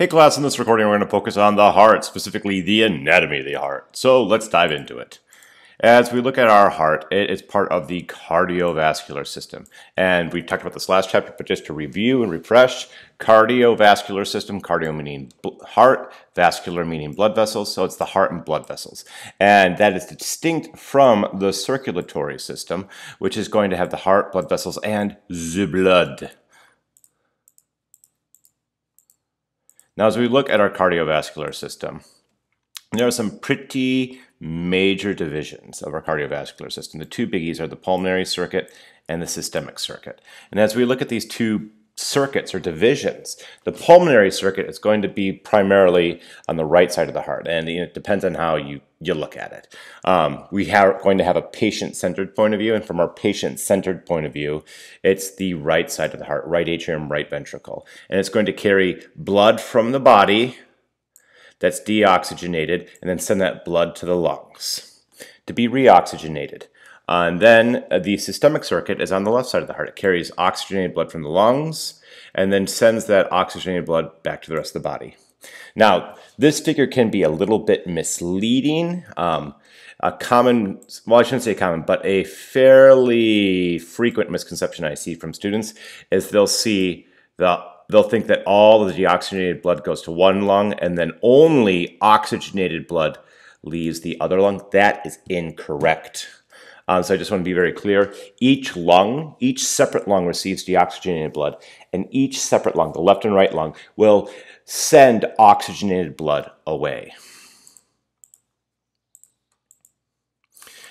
Hey class, in this recording we're going to focus on the heart, specifically the anatomy of the heart. So let's dive into it. As we look at our heart, it is part of the cardiovascular system. And we talked about this last chapter, but just to review and refresh, cardiovascular system, cardio meaning heart, vascular meaning blood vessels, so it's the heart and blood vessels. And that is distinct from the circulatory system, which is going to have the heart, blood vessels, and the blood. Now, as we look at our cardiovascular system, there are some pretty major divisions of our cardiovascular system. The two biggies are the pulmonary circuit and the systemic circuit. And as we look at these two circuits or divisions. The pulmonary circuit is going to be primarily on the right side of the heart, and it depends on how you, you look at it. Um, we are going to have a patient-centered point of view, and from our patient-centered point of view, it's the right side of the heart, right atrium, right ventricle. And it's going to carry blood from the body that's deoxygenated, and then send that blood to the lungs to be reoxygenated. And then uh, the systemic circuit is on the left side of the heart. It carries oxygenated blood from the lungs and then sends that oxygenated blood back to the rest of the body. Now, this figure can be a little bit misleading. Um, a common, well, I shouldn't say common, but a fairly frequent misconception I see from students is they'll see the they'll think that all of the deoxygenated blood goes to one lung and then only oxygenated blood leaves the other lung. That is incorrect. Um, so I just want to be very clear. Each lung, each separate lung receives deoxygenated blood, and each separate lung, the left and right lung, will send oxygenated blood away.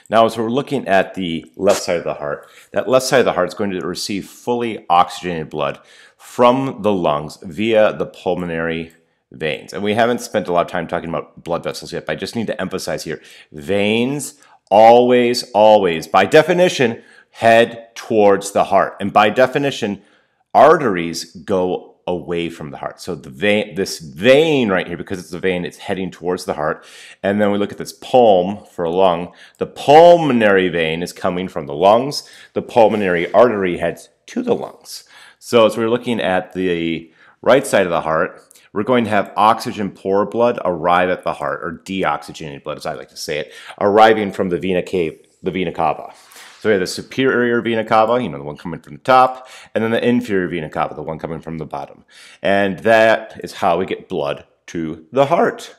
Now, as we're looking at the left side of the heart, that left side of the heart is going to receive fully oxygenated blood from the lungs via the pulmonary veins. And we haven't spent a lot of time talking about blood vessels yet, but I just need to emphasize here, veins always, always, by definition, head towards the heart. And by definition, arteries go away from the heart. So the vein, this vein right here, because it's a vein, it's heading towards the heart. And then we look at this palm for a lung. The pulmonary vein is coming from the lungs. The pulmonary artery heads to the lungs. So as we're looking at the right side of the heart, we're going to have oxygen poor blood arrive at the heart, or deoxygenated blood, as I like to say it, arriving from the vena cava, the vena cava. So we have the superior vena cava, you know, the one coming from the top, and then the inferior vena cava, the one coming from the bottom. And that is how we get blood to the heart.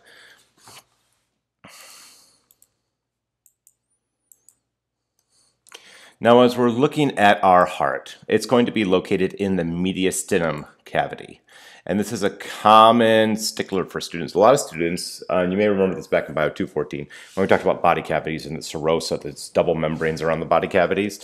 Now, as we're looking at our heart, it's going to be located in the mediastinum cavity. And this is a common stickler for students. A lot of students, uh, you may remember this back in Bio 214, when we talked about body cavities and the serosa, the double membranes around the body cavities.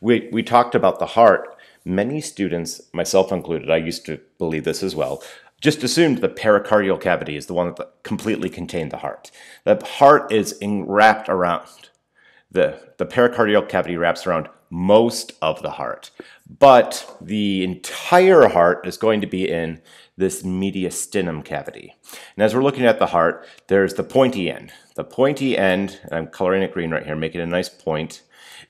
We, we talked about the heart. Many students, myself included, I used to believe this as well, just assumed the pericardial cavity is the one that completely contained the heart. The heart is wrapped around, the, the pericardial cavity wraps around most of the heart. But the entire heart is going to be in this mediastinum cavity. And as we're looking at the heart, there's the pointy end. The pointy end, and I'm coloring it green right here, making a nice point,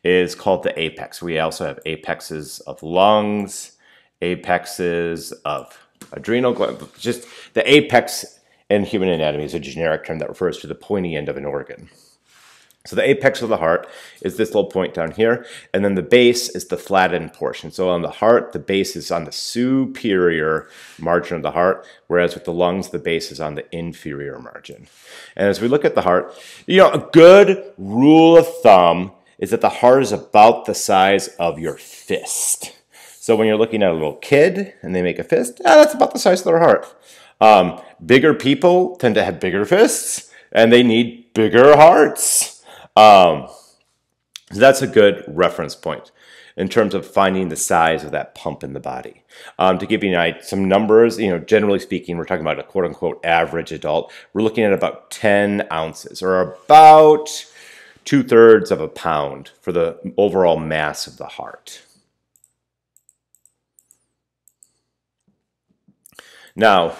is called the apex. We also have apexes of lungs, apexes of adrenal glands. Just the apex in human anatomy is a generic term that refers to the pointy end of an organ. So the apex of the heart is this little point down here, and then the base is the flattened portion. So on the heart, the base is on the superior margin of the heart, whereas with the lungs, the base is on the inferior margin. And as we look at the heart, you know, a good rule of thumb is that the heart is about the size of your fist. So when you're looking at a little kid and they make a fist, ah, that's about the size of their heart. Um, bigger people tend to have bigger fists, and they need bigger hearts. Um, so that's a good reference point in terms of finding the size of that pump in the body. Um, to give you an some numbers, you know, generally speaking, we're talking about a quote unquote average adult. We're looking at about 10 ounces or about two thirds of a pound for the overall mass of the heart. Now,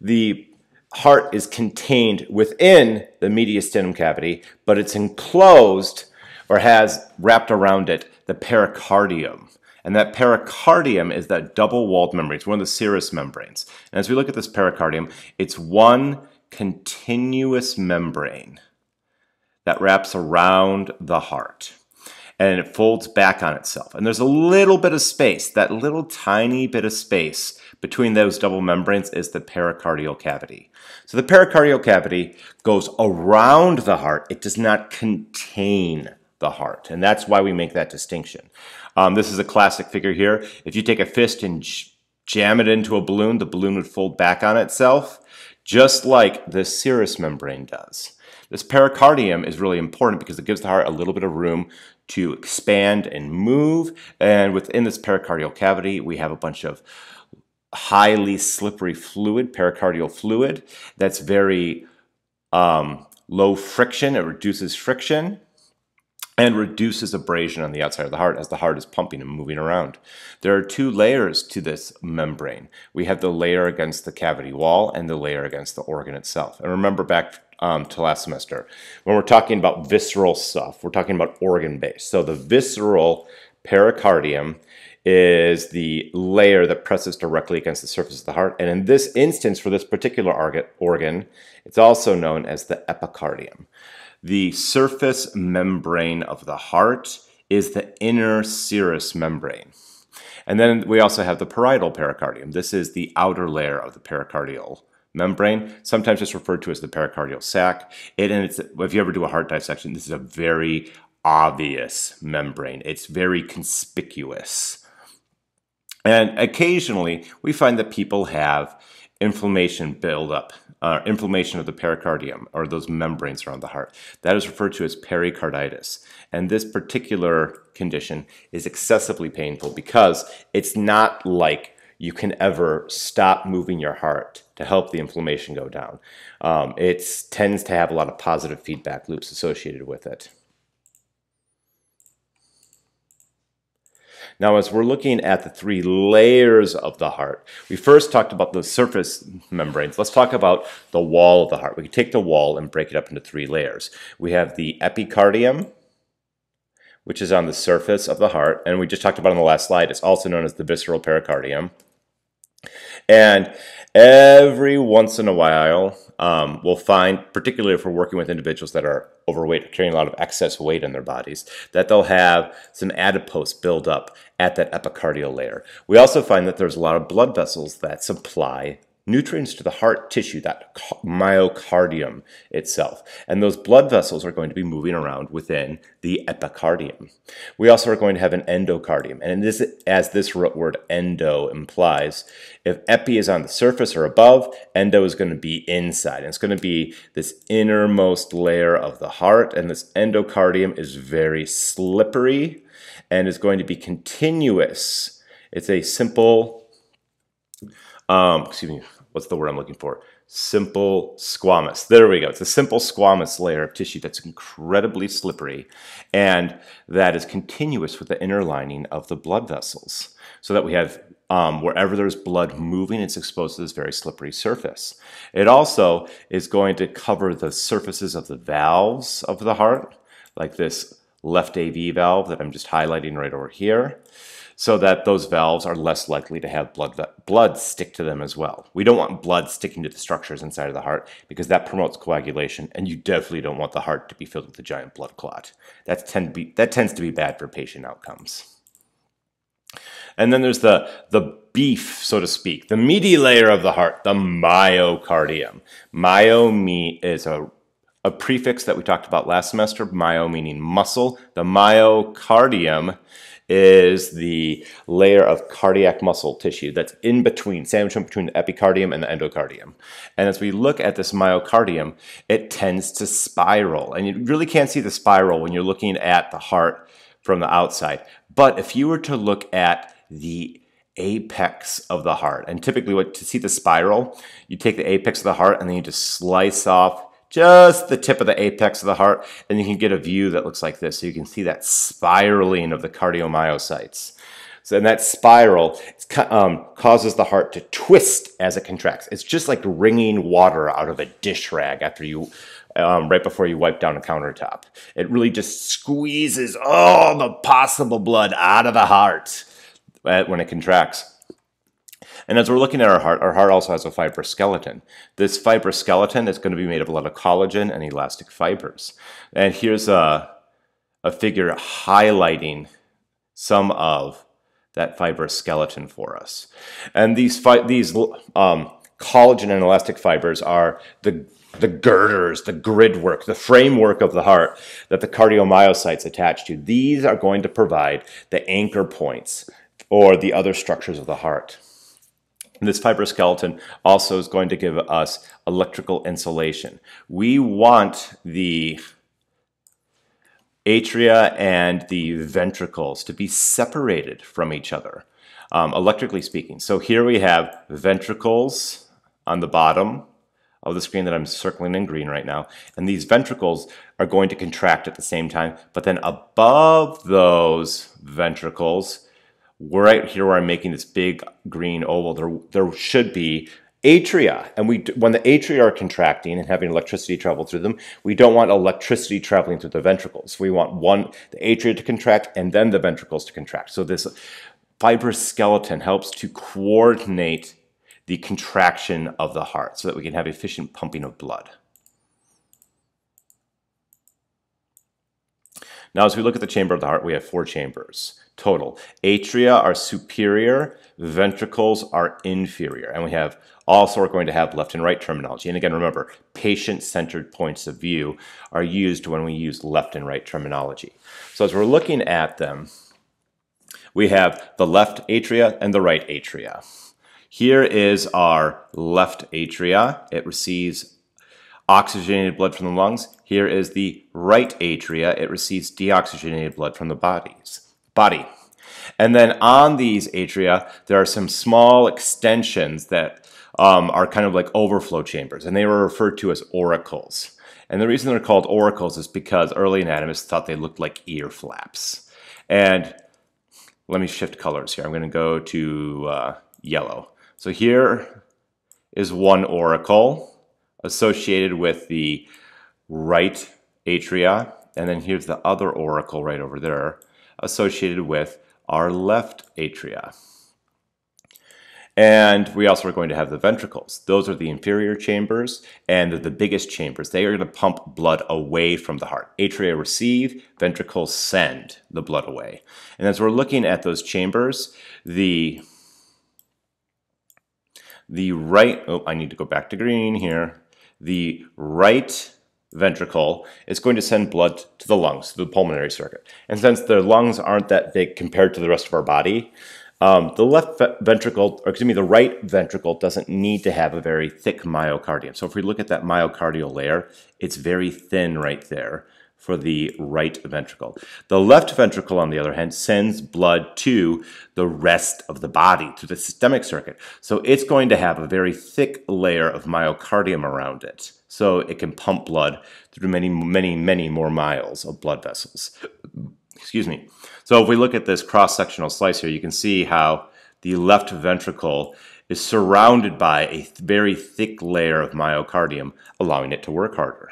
the heart is contained within the mediastinum cavity, but it's enclosed or has wrapped around it the pericardium. And that pericardium is that double walled membrane. It's one of the serous membranes. And as we look at this pericardium, it's one continuous membrane that wraps around the heart and it folds back on itself. And there's a little bit of space, that little tiny bit of space between those double membranes is the pericardial cavity. So the pericardial cavity goes around the heart. It does not contain the heart. And that's why we make that distinction. Um, this is a classic figure here. If you take a fist and jam it into a balloon, the balloon would fold back on itself, just like the serous membrane does. This pericardium is really important because it gives the heart a little bit of room to expand and move. And within this pericardial cavity, we have a bunch of highly slippery fluid, pericardial fluid, that's very um, low friction. It reduces friction and reduces abrasion on the outside of the heart as the heart is pumping and moving around. There are two layers to this membrane. We have the layer against the cavity wall and the layer against the organ itself. And remember back um, to last semester, when we're talking about visceral stuff, we're talking about organ based. So the visceral pericardium is the layer that presses directly against the surface of the heart. And in this instance, for this particular organ, it's also known as the epicardium. The surface membrane of the heart is the inner serous membrane. And then we also have the parietal pericardium. This is the outer layer of the pericardial membrane. Sometimes it's referred to as the pericardial sac. It, and if you ever do a heart dissection, this is a very obvious membrane. It's very conspicuous. And occasionally, we find that people have inflammation build up uh, inflammation of the pericardium or those membranes around the heart. That is referred to as pericarditis. And this particular condition is excessively painful because it's not like you can ever stop moving your heart to help the inflammation go down. Um, it tends to have a lot of positive feedback loops associated with it. Now, as we're looking at the three layers of the heart, we first talked about the surface membranes. Let's talk about the wall of the heart. We can take the wall and break it up into three layers. We have the epicardium, which is on the surface of the heart, and we just talked about on the last slide. It's also known as the visceral pericardium. And every once in a while, um, we'll find, particularly if we're working with individuals that are overweight, carrying a lot of excess weight in their bodies, that they'll have some adipose build up at that epicardial layer. We also find that there's a lot of blood vessels that supply nutrients to the heart tissue, that myocardium itself. And those blood vessels are going to be moving around within the epicardium. We also are going to have an endocardium. And this, as this root word endo implies, if epi is on the surface or above, endo is going to be inside. And it's going to be this innermost layer of the heart. And this endocardium is very slippery and is going to be continuous. It's a simple um, excuse me, what's the word I'm looking for? Simple squamous. There we go. It's a simple squamous layer of tissue that's incredibly slippery and that is continuous with the inner lining of the blood vessels. So that we have um, wherever there's blood moving, it's exposed to this very slippery surface. It also is going to cover the surfaces of the valves of the heart, like this left AV valve that I'm just highlighting right over here so that those valves are less likely to have blood, blood stick to them as well. We don't want blood sticking to the structures inside of the heart because that promotes coagulation, and you definitely don't want the heart to be filled with a giant blood clot. That, tend be, that tends to be bad for patient outcomes. And then there's the, the beef, so to speak, the meaty layer of the heart, the myocardium. Myo me is a, a prefix that we talked about last semester, myo meaning muscle. The myocardium is the layer of cardiac muscle tissue that's in between, sandwiched between the epicardium and the endocardium. And as we look at this myocardium, it tends to spiral. And you really can't see the spiral when you're looking at the heart from the outside. But if you were to look at the apex of the heart, and typically what to see the spiral, you take the apex of the heart and then you just slice off just the tip of the apex of the heart, and you can get a view that looks like this. So you can see that spiraling of the cardiomyocytes. So and that spiral um, causes the heart to twist as it contracts. It's just like wringing water out of a dish rag after you, um, right before you wipe down a countertop. It really just squeezes all the possible blood out of the heart when it contracts. And as we're looking at our heart, our heart also has a fibrous skeleton. This fibrous skeleton is going to be made of a lot of collagen and elastic fibers. And here's a, a figure highlighting some of that fibrous skeleton for us. And these, these um, collagen and elastic fibers are the the girders, the grid work, the framework of the heart that the cardiomyocytes attach to. These are going to provide the anchor points or the other structures of the heart. And this fibroskeleton also is going to give us electrical insulation. We want the atria and the ventricles to be separated from each other, um, electrically speaking. So here we have ventricles on the bottom of the screen that I'm circling in green right now. And these ventricles are going to contract at the same time. But then above those ventricles, right here where I'm making this big green oval, there, there should be atria. And we, when the atria are contracting and having electricity travel through them, we don't want electricity traveling through the ventricles. We want one, the atria to contract and then the ventricles to contract. So this fibrous skeleton helps to coordinate the contraction of the heart so that we can have efficient pumping of blood. Now, as we look at the chamber of the heart, we have four chambers total. Atria are superior, ventricles are inferior, and we have also we're going to have left and right terminology. And again, remember, patient-centered points of view are used when we use left and right terminology. So as we're looking at them, we have the left atria and the right atria. Here is our left atria. It receives oxygenated blood from the lungs. Here is the right atria. It receives deoxygenated blood from the bodies, body. And then on these atria, there are some small extensions that um, are kind of like overflow chambers, and they were referred to as auricles. And the reason they're called auricles is because early anatomists thought they looked like ear flaps. And let me shift colors here. I'm going to go to uh, yellow. So here is one auricle associated with the right atria, and then here's the other auricle right over there associated with our left atria. And we also are going to have the ventricles. Those are the inferior chambers and the biggest chambers. They are going to pump blood away from the heart. Atria receive, ventricles send the blood away. And as we're looking at those chambers, the the right, oh, I need to go back to green here. The right ventricle is going to send blood to the lungs, to the pulmonary circuit. And since the lungs aren't that big compared to the rest of our body, um, the left ventricle, or excuse me, the right ventricle doesn't need to have a very thick myocardium. So if we look at that myocardial layer, it's very thin right there for the right ventricle. The left ventricle, on the other hand, sends blood to the rest of the body, to the systemic circuit. So it's going to have a very thick layer of myocardium around it. So it can pump blood through many, many, many more miles of blood vessels. Excuse me. So if we look at this cross-sectional slice here, you can see how the left ventricle is surrounded by a very thick layer of myocardium, allowing it to work harder.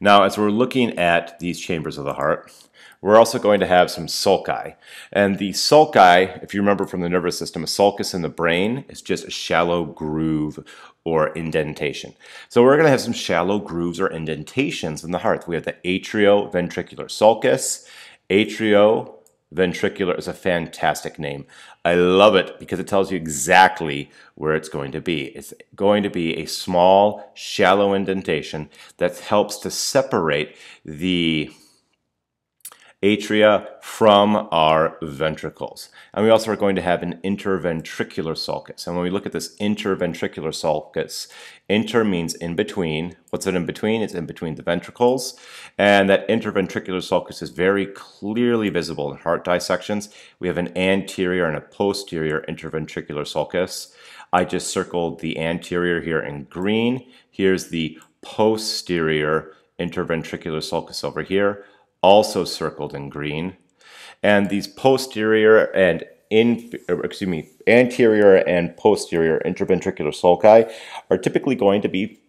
Now, as we're looking at these chambers of the heart, we're also going to have some sulci. And the sulci, if you remember from the nervous system, a sulcus in the brain is just a shallow groove or indentation. So we're going to have some shallow grooves or indentations in the heart. We have the atrioventricular sulcus, atrio ventricular is a fantastic name. I love it because it tells you exactly where it's going to be. It's going to be a small, shallow indentation that helps to separate the atria from our ventricles. And we also are going to have an interventricular sulcus. And when we look at this interventricular sulcus, inter means in between. What's it in between? It's in between the ventricles. And that interventricular sulcus is very clearly visible in heart dissections. We have an anterior and a posterior interventricular sulcus. I just circled the anterior here in green. Here's the posterior interventricular sulcus over here also circled in green. And these posterior and in, excuse me, anterior and posterior interventricular sulci are typically going to be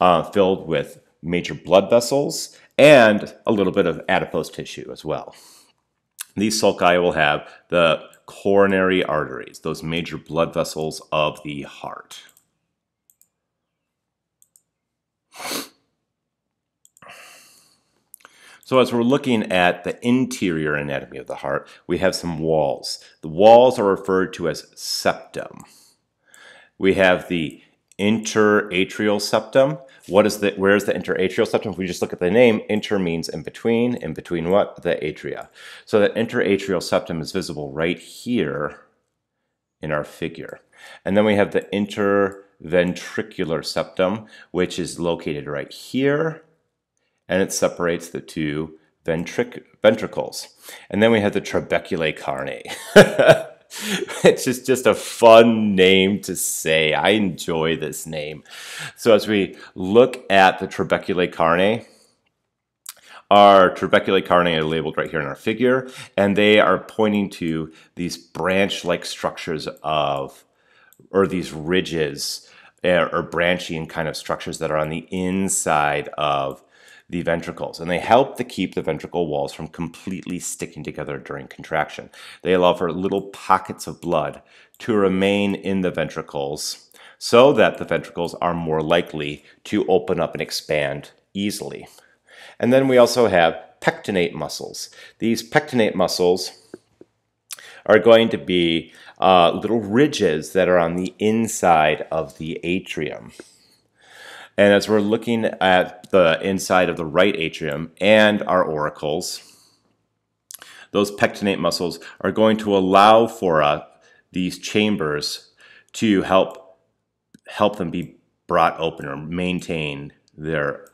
uh, filled with major blood vessels and a little bit of adipose tissue as well. These sulci will have the coronary arteries, those major blood vessels of the heart. So as we're looking at the interior anatomy of the heart, we have some walls. The walls are referred to as septum. We have the interatrial septum. What is the, where is the interatrial septum? If we just look at the name, inter means in between. In between what? The atria. So the interatrial septum is visible right here in our figure. And then we have the interventricular septum, which is located right here and it separates the two ventric ventricles. And then we have the trabeculae carneae. it's just, just a fun name to say. I enjoy this name. So as we look at the trabeculae carneae, our trabeculae carneae are labeled right here in our figure, and they are pointing to these branch-like structures of, or these ridges, eh, or branching kind of structures that are on the inside of the ventricles, and they help to keep the ventricle walls from completely sticking together during contraction. They allow for little pockets of blood to remain in the ventricles so that the ventricles are more likely to open up and expand easily. And then we also have pectinate muscles. These pectinate muscles are going to be uh, little ridges that are on the inside of the atrium. And as we're looking at the inside of the right atrium and our auricles, those pectinate muscles are going to allow for uh, these chambers to help help them be brought open or maintain their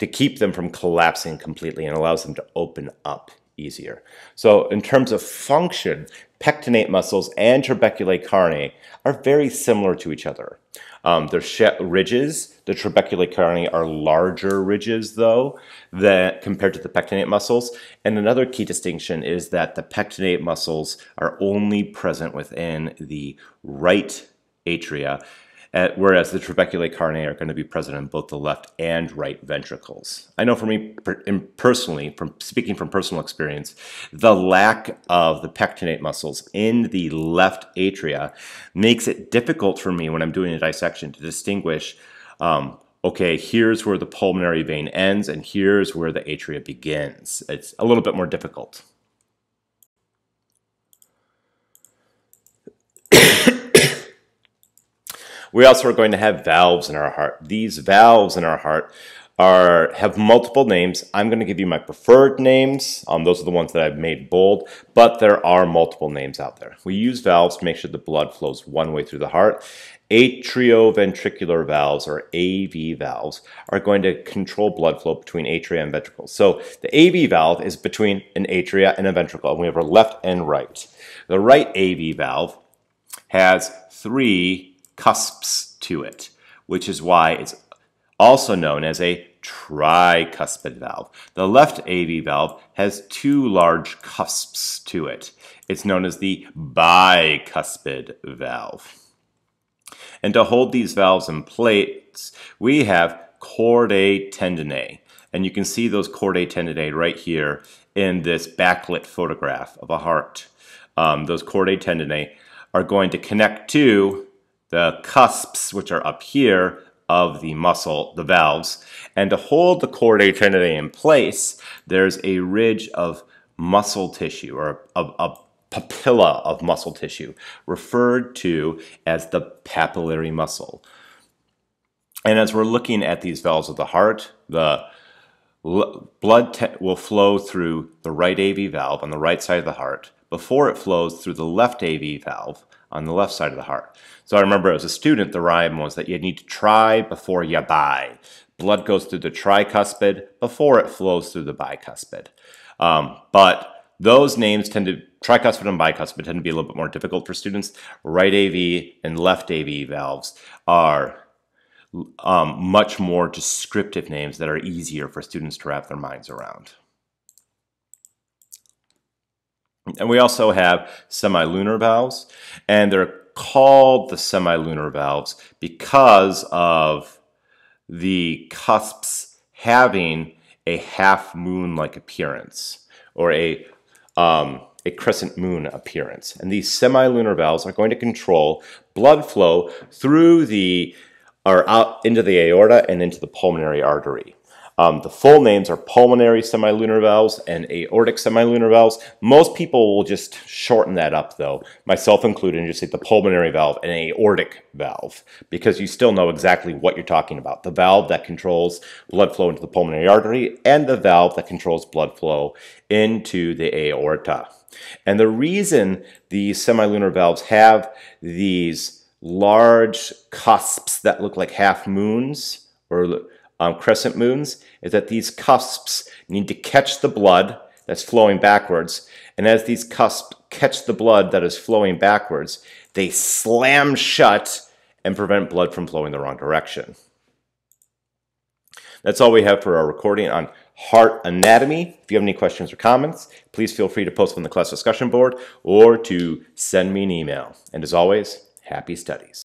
to keep them from collapsing completely and allows them to open up easier. So in terms of function, pectinate muscles and trabeculae carneae are very similar to each other. Um, they're ridges. The trabeculae carneae are larger ridges, though, that compared to the pectinate muscles. And another key distinction is that the pectinate muscles are only present within the right atria, at, whereas the trabeculae carneae are going to be present in both the left and right ventricles. I know for me personally, from speaking from personal experience, the lack of the pectinate muscles in the left atria makes it difficult for me when I'm doing a dissection to distinguish um, okay, here's where the pulmonary vein ends and here's where the atria begins. It's a little bit more difficult. We also are going to have valves in our heart. These valves in our heart are have multiple names. I'm going to give you my preferred names. Um, those are the ones that I've made bold, but there are multiple names out there. We use valves to make sure the blood flows one way through the heart. Atrioventricular valves, or AV valves, are going to control blood flow between atria and ventricles. So the AV valve is between an atria and a ventricle, and we have our left and right. The right AV valve has three cusps to it, which is why it's also known as a tricuspid valve. The left AV valve has two large cusps to it. It's known as the bicuspid valve. And to hold these valves in place, we have chordae tendineae. And you can see those chordae tendineae right here in this backlit photograph of a heart. Um, those chordae tendineae are going to connect to the cusps, which are up here, of the muscle, the valves. And to hold the chordae tendineae in place, there's a ridge of muscle tissue or a, a papilla of muscle tissue referred to as the papillary muscle. And as we're looking at these valves of the heart, the blood will flow through the right AV valve on the right side of the heart before it flows through the left AV valve on the left side of the heart. So I remember as a student, the rhyme was that you need to try before you buy. Blood goes through the tricuspid before it flows through the bicuspid. Um, but those names tend to, tricuspid and bicuspid tend to be a little bit more difficult for students. Right AV and left AV valves are um, much more descriptive names that are easier for students to wrap their minds around. And we also have semilunar valves, and they're called the semilunar valves because of the cusps having a half moon like appearance or a, um, a crescent moon appearance. And these semilunar valves are going to control blood flow through the or out into the aorta and into the pulmonary artery. Um, the full names are pulmonary semilunar valves and aortic semilunar valves. Most people will just shorten that up though, myself included, and just say the pulmonary valve and aortic valve because you still know exactly what you're talking about. The valve that controls blood flow into the pulmonary artery and the valve that controls blood flow into the aorta. And the reason these semilunar valves have these large cusps that look like half moons or um, crescent moons is that these cusps need to catch the blood that's flowing backwards. And as these cusps catch the blood that is flowing backwards, they slam shut and prevent blood from flowing the wrong direction. That's all we have for our recording on heart anatomy. If you have any questions or comments, please feel free to post them on the class discussion board or to send me an email. And as always, happy studies.